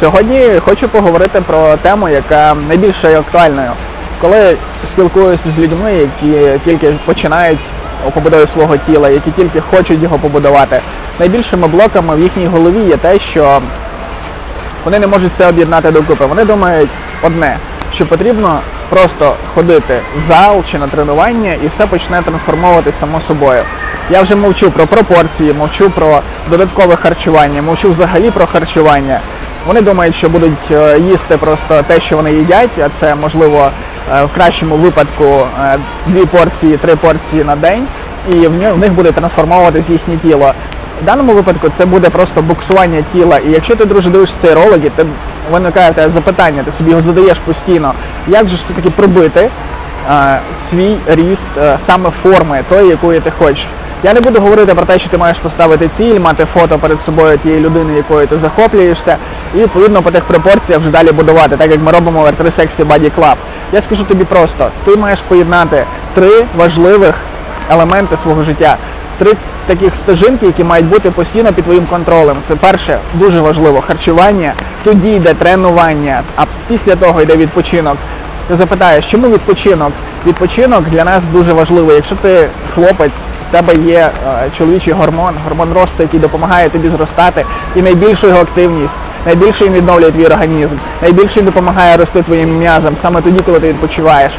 Сьогодні хочу поговорити про тему, яка найбільш є актуальною. Коли спілкуюся з людьми, які тільки починають у побудові свого тіла, які тільки хочуть його побудувати, найбільшими блоками в їхній голові є те, що вони не можуть все об'єднати докупи. Вони думають одне, що потрібно просто ходити в зал чи на тренування і все почне трансформовуватися само собою. Я вже мовчу про пропорції, мовчу про додаткове харчування, мовчу взагалі про харчування. Вони думають, що будуть е, їсти просто те, що вони їдять, а це можливо е, в кращому випадку е, дві порції, три порції на день, і в них буде трансформовуватись їхнє тіло. В даному випадку це буде просто буксування тіла. І якщо ти друже дивишся цей ролик, ти виникає тебе запитання, ти собі його задаєш постійно, як же все-таки пробити свій ріст саме форми тої, якої ти хочеш. Я не буду говорити про те, що ти маєш поставити ціль, мати фото перед собою тієї людини, якою ти захоплюєшся, і відповідно по тих пропорціях вже далі будувати, так як ми робимо в R3 Sexy Body Club. Я скажу тобі просто, ти маєш поєднати три важливих елементи свого життя. Три таких стежинки, які мають бути постійно під твоїм контролем. Це перше, дуже важливо, харчування, тоді йде тренування, а після того йде відпочинок. Ти запитаєш, чому відпочинок? Відпочинок для нас дуже важливий. Якщо ти хлопець, в тебе є е, чоловічий гормон, гормон росту, який допомагає тобі зростати, і найбільшу його активність, найбільше він відновлює твій організм, найбільше він допомагає рости твоїм м'язам саме тоді, коли ти відпочиваєш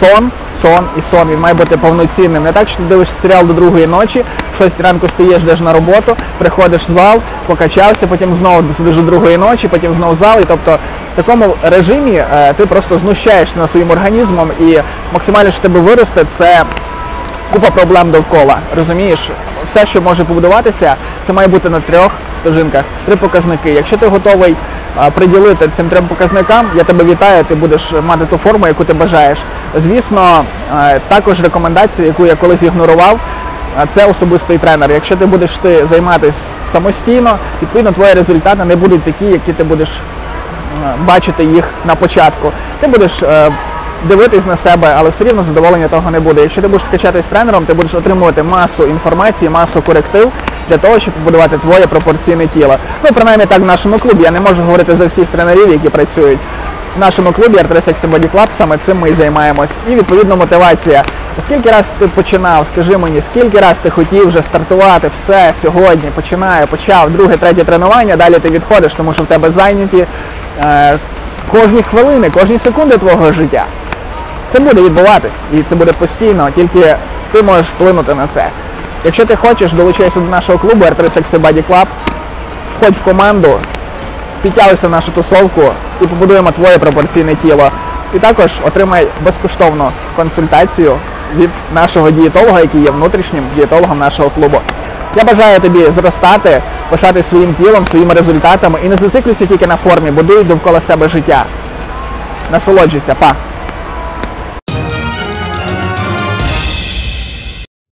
сон, сон і сон. Він має бути повноцінним. Не так, що ти дивишся серіал до другої ночі, в 6 ранку стаєш, йдеш на роботу, приходиш в зал, покачався, потім знову сидиш до другої ночі, потім знову в зал. І тобто в такому режимі е, ти просто знущаєшся над своїм організмом і максимально, що тебе виросте, це купа проблем довкола. Розумієш, все, що може побудуватися, це має бути на трьох стежинках, три показники. Якщо ти готовий приділити цим трьом показникам, я тебе вітаю, ти будеш мати ту форму, яку ти бажаєш. Звісно, також рекомендація, яку я колись ігнорував, це особистий тренер. Якщо ти будеш ти займатися самостійно, відповідно твої результати не будуть такі, які ти будеш бачити їх на початку. Ти будеш е, дивитись на себе, але все рівно задоволення того не буде. Якщо ти будеш качатись тренером, ти будеш отримувати масу інформації, масу коректив для того, щоб побудувати твоє пропорційне тіло. Ну, принаймні так в нашому клубі. Я не можу говорити за всіх тренерів, які працюють. В нашому клубі R3 Body Club саме цим ми і займаємось. І відповідно мотивація. Скільки раз ти починав, скажи мені, скільки раз ти хотів вже стартувати все сьогодні, починаю, почав, друге, третє тренування, далі ти відходиш, тому що в тебе зайняті е, кожні хвилини, кожні секунди твого життя. Це буде відбуватись і це буде постійно, тільки ти можеш вплинути на це. Якщо ти хочеш, долучайся до нашого клубу R3 Sexy Body Club, входь в команду, підтягуйся в нашу тусовку і побудуємо твоє пропорційне тіло. І також отримай безкоштовну консультацію від нашого дієтолога, який є внутрішнім дієтологом нашого клубу. Я бажаю тобі зростати, пишати своїм тілом, своїми результатами і не зациклюйся тільки на формі, будуй довкола себе життя. Насолоджуйся, па!